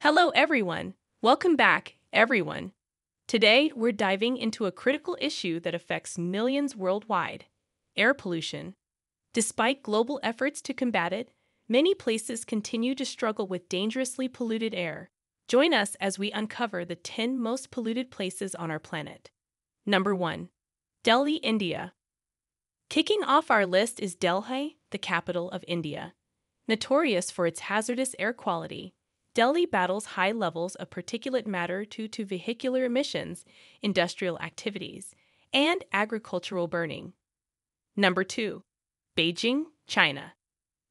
Hello, everyone. Welcome back, everyone. Today, we're diving into a critical issue that affects millions worldwide air pollution. Despite global efforts to combat it, many places continue to struggle with dangerously polluted air. Join us as we uncover the 10 most polluted places on our planet. Number 1. Delhi, India. Kicking off our list is Delhi, the capital of India. Notorious for its hazardous air quality, Delhi battles high levels of particulate matter due to vehicular emissions, industrial activities, and agricultural burning. Number 2. Beijing, China.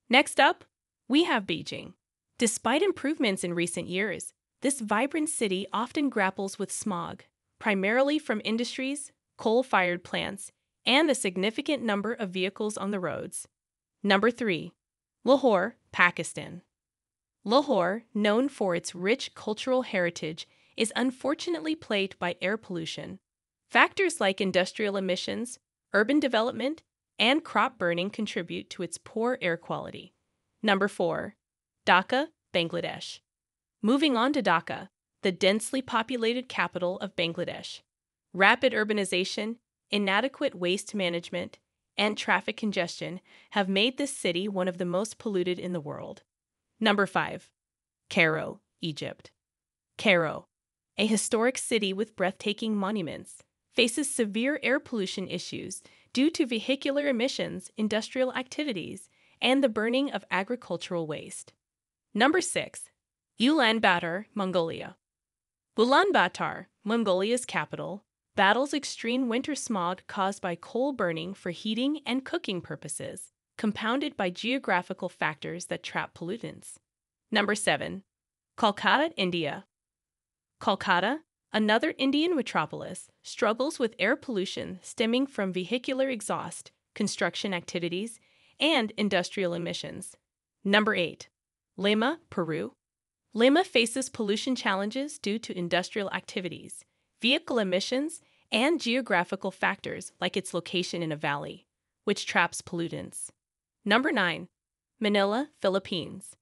Next up, we have Beijing. Despite improvements in recent years, this vibrant city often grapples with smog, primarily from industries, coal fired plants, and a significant number of vehicles on the roads. Number 3. Lahore, Pakistan. Lahore, known for its rich cultural heritage, is unfortunately plagued by air pollution. Factors like industrial emissions, urban development, and crop burning contribute to its poor air quality. Number 4. Dhaka, Bangladesh. Moving on to Dhaka, the densely populated capital of Bangladesh. Rapid urbanization, inadequate waste management, and traffic congestion have made this city one of the most polluted in the world. Number 5. Cairo, Egypt. Cairo, a historic city with breathtaking monuments, faces severe air pollution issues due to vehicular emissions, industrial activities, and the burning of agricultural waste. Number 6. Ulaanbaatar, Mongolia. Ulaanbaatar, Mongolia's capital, battles extreme winter smog caused by coal burning for heating and cooking purposes compounded by geographical factors that trap pollutants. Number 7. Kolkata, India. Kolkata, another Indian metropolis, struggles with air pollution stemming from vehicular exhaust, construction activities, and industrial emissions. Number 8. Lima, Peru. Lima faces pollution challenges due to industrial activities, vehicle emissions, and geographical factors like its location in a valley, which traps pollutants. Number 9. Manila, Philippines.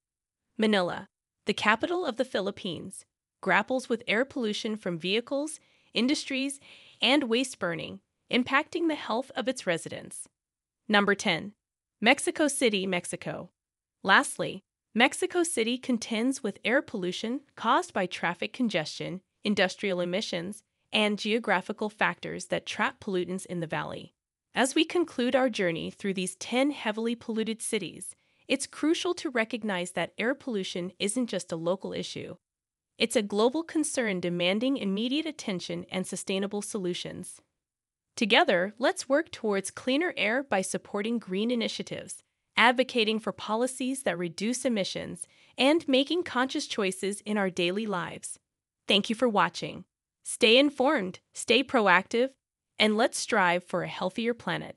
Manila, the capital of the Philippines, grapples with air pollution from vehicles, industries, and waste burning, impacting the health of its residents. Number 10. Mexico City, Mexico. Lastly, Mexico City contends with air pollution caused by traffic congestion, industrial emissions, and geographical factors that trap pollutants in the valley. As we conclude our journey through these 10 heavily polluted cities, it's crucial to recognize that air pollution isn't just a local issue. It's a global concern demanding immediate attention and sustainable solutions. Together, let's work towards cleaner air by supporting green initiatives, advocating for policies that reduce emissions, and making conscious choices in our daily lives. Thank you for watching. Stay informed, stay proactive, and let's strive for a healthier planet.